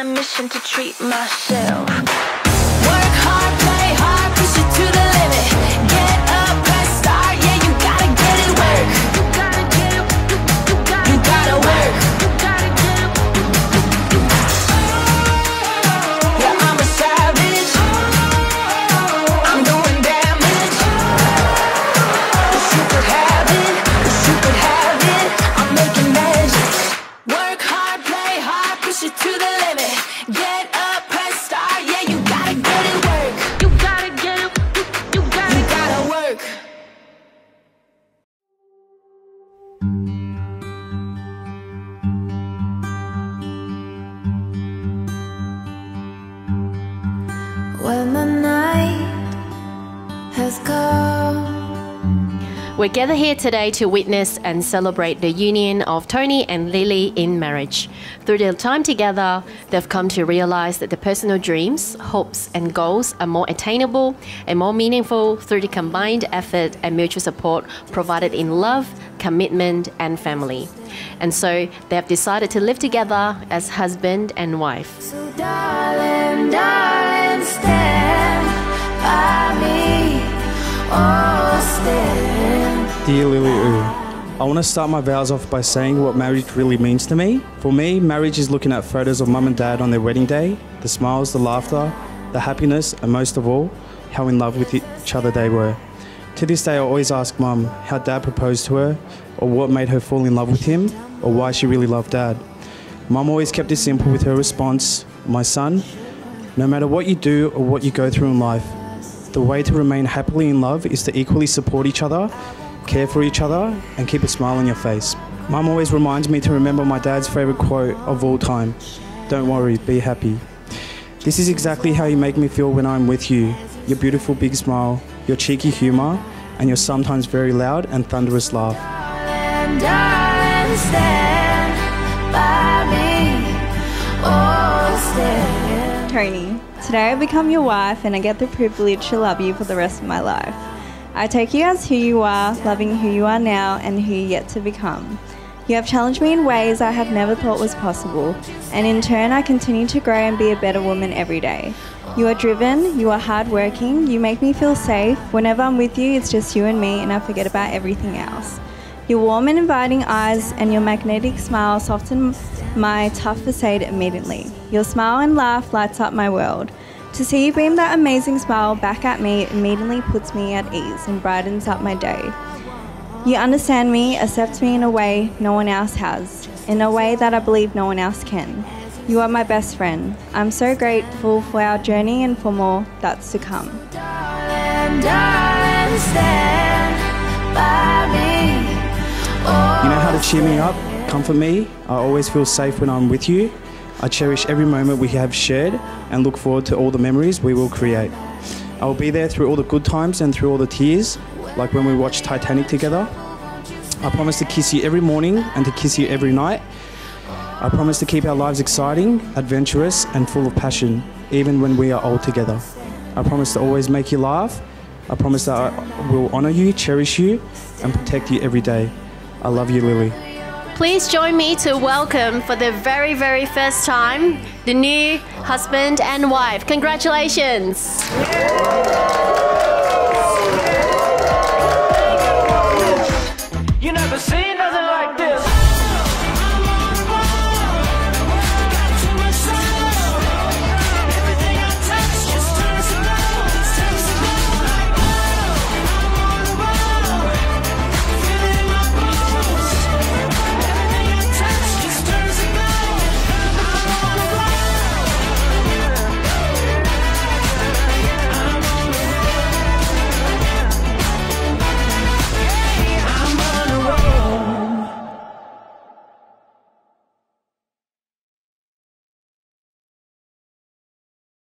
a mission to treat myself. When the night has come. We gather here today to witness and celebrate the union of Tony and Lily in marriage. Through their time together, they've come to realize that their personal dreams, hopes, and goals are more attainable and more meaningful through the combined effort and mutual support provided in love, commitment, and family. And so they have decided to live together as husband and wife. So Dear Lily I want to start my vows off by saying what marriage really means to me. For me, marriage is looking at photos of mum and dad on their wedding day, the smiles, the laughter, the happiness, and most of all, how in love with each other they were. To this day, I always ask mum how dad proposed to her, or what made her fall in love with him, or why she really loved dad. Mum always kept it simple with her response My son, no matter what you do or what you go through in life, the way to remain happily in love is to equally support each other, care for each other, and keep a smile on your face. Mum always reminds me to remember my dad's favourite quote of all time Don't worry, be happy. This is exactly how you make me feel when I'm with you. Your beautiful big smile, your cheeky humour, and your sometimes very loud and thunderous laugh. Darling, darling, stand by me. Oh, stand. Tony, today I become your wife and I get the privilege to love you for the rest of my life. I take you as who you are, loving who you are now and who you're yet to become. You have challenged me in ways I have never thought was possible, and in turn, I continue to grow and be a better woman every day. You are driven, you are hardworking, you make me feel safe. Whenever I'm with you, it's just you and me, and I forget about everything else. Your warm and inviting eyes and your magnetic smile soften my tough facade immediately. Your smile and laugh lights up my world. To see you beam that amazing smile back at me immediately puts me at ease and brightens up my day. You understand me, accept me in a way no one else has, in a way that I believe no one else can. You are my best friend. I'm so grateful for our journey and for more that's to come. Darling, darling, stand by me. You know how to cheer me up, comfort me. I always feel safe when I'm with you. I cherish every moment we have shared and look forward to all the memories we will create. I will be there through all the good times and through all the tears, like when we watched Titanic together. I promise to kiss you every morning and to kiss you every night. I promise to keep our lives exciting, adventurous, and full of passion, even when we are old together. I promise to always make you laugh. I promise that I will honour you, cherish you, and protect you every day. I love you, Lily. Please join me to welcome for the very, very first time the new husband and wife. Congratulations!